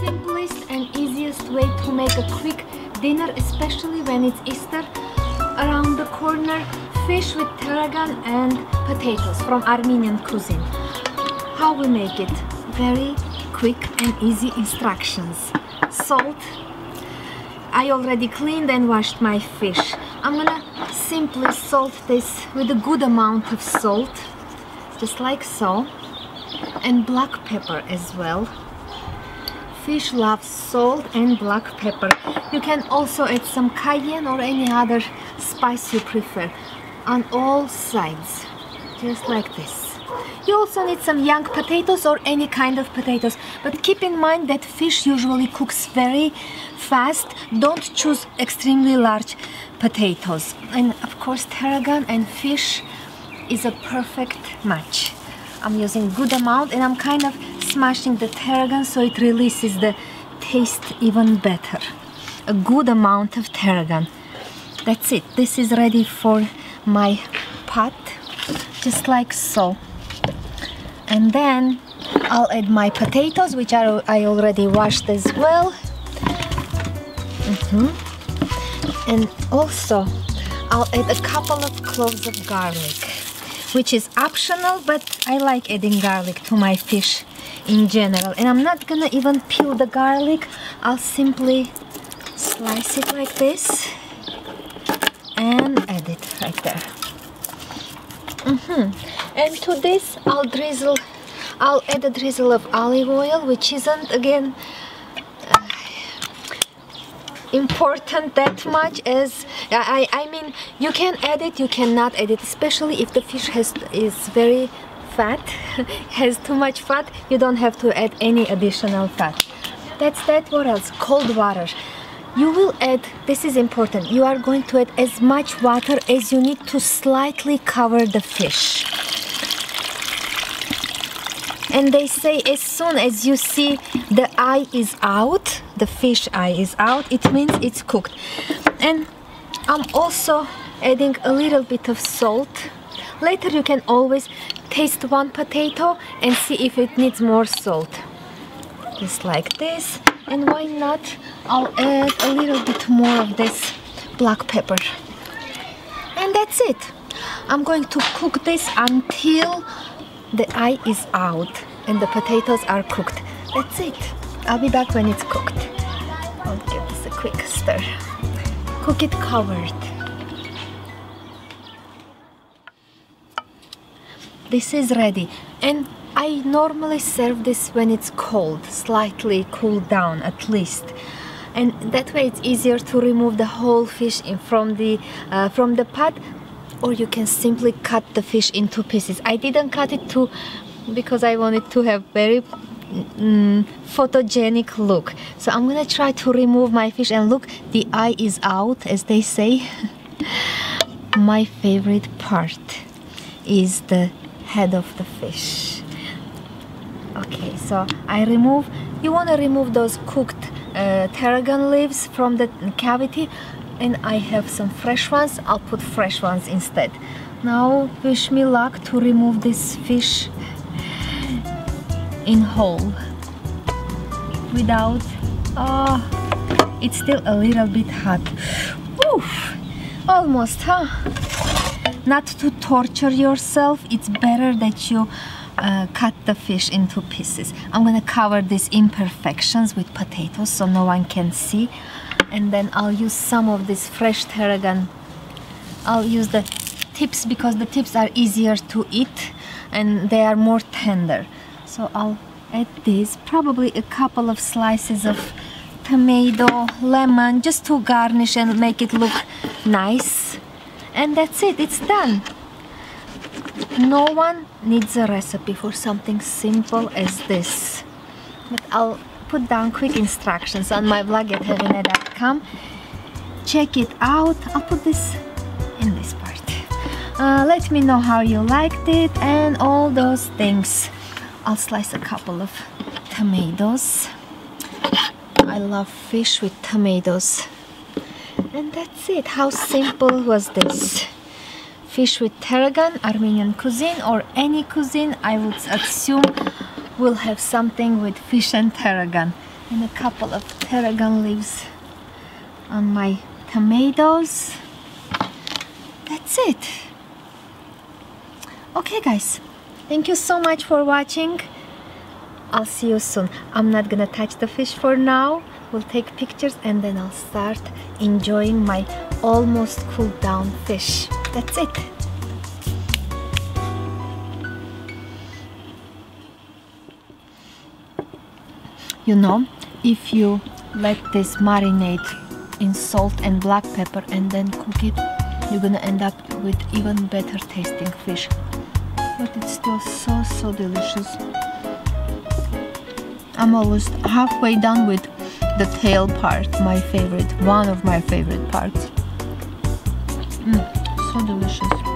simplest and easiest way to make a quick dinner, especially when it's Easter around the corner. Fish with tarragon and potatoes from Armenian cuisine. How we make it? Very quick and easy instructions. Salt. I already cleaned and washed my fish. I'm gonna simply salt this with a good amount of salt, just like so, and black pepper as well fish loves salt and black pepper. You can also add some cayenne or any other spice you prefer on all sides, just like this. You also need some young potatoes or any kind of potatoes, but keep in mind that fish usually cooks very fast. Don't choose extremely large potatoes. And of course, tarragon and fish is a perfect match. I'm using good amount and I'm kind of smashing the tarragon so it releases the taste even better. A good amount of tarragon. That's it. This is ready for my pot, just like so. And then I'll add my potatoes, which are, I already washed as well. Mm -hmm. And also, I'll add a couple of cloves of garlic, which is optional, but I like adding garlic to my fish in general. And I'm not gonna even peel the garlic. I'll simply slice it like this and add it right there. Mm -hmm. and to this I'll drizzle I'll add a drizzle of olive oil which isn't again uh, important that much as I, I mean you can add it you cannot add it especially if the fish has is very fat has too much fat you don't have to add any additional fat. That's that what else? Cold water. You will add this is important you are going to add as much water as you need to slightly cover the fish. And they say as soon as you see the eye is out the fish eye is out it means it's cooked. And I'm also adding a little bit of salt later you can always taste one potato and see if it needs more salt. Just like this. And why not? I'll add a little bit more of this black pepper. And that's it. I'm going to cook this until the eye is out and the potatoes are cooked. That's it. I'll be back when it's cooked. I'll give this a quick stir. Cook it covered this is ready. And I normally serve this when it's cold slightly cooled down at least. And that way it's easier to remove the whole fish from the uh, from the pot or you can simply cut the fish into pieces. I didn't cut it to because I wanted to have very mm, photogenic look. So I'm gonna try to remove my fish and look the eye is out as they say. My favorite part is the head of the fish. Okay so I remove you want to remove those cooked uh, tarragon leaves from the cavity and I have some fresh ones I'll put fresh ones instead. Now wish me luck to remove this fish in whole. Without oh it's still a little bit hot. Oof, almost huh not to torture yourself it's better that you uh, cut the fish into pieces. I'm gonna cover these imperfections with potatoes so no one can see. And then I'll use some of this fresh tarragon. I'll use the tips because the tips are easier to eat and they are more tender. So I'll add this probably a couple of slices of tomato lemon just to garnish and make it look nice and that's it it's done. No one needs a recipe for something simple as this. But I'll put down quick instructions on my blog at heghineh.com check it out. I'll put this in this part. Uh, let me know how you liked it and all those things. I'll slice a couple of tomatoes. I love fish with tomatoes and that's it. How simple was this? Fish with tarragon, Armenian cuisine or any cuisine I would assume will have something with fish and tarragon. and a couple of tarragon leaves on my tomatoes. That's it. Okay guys, thank you so much for watching. I'll see you soon. I'm not gonna touch the fish for now. We'll take pictures and then I'll start enjoying my almost cooled down fish. That's it. You know, if you let this marinate in salt and black pepper and then cook it, you're gonna end up with even better tasting fish. But it's still so, so delicious. I'm almost halfway done with the tail part, my favorite, one of my favorite parts. Mm, so delicious.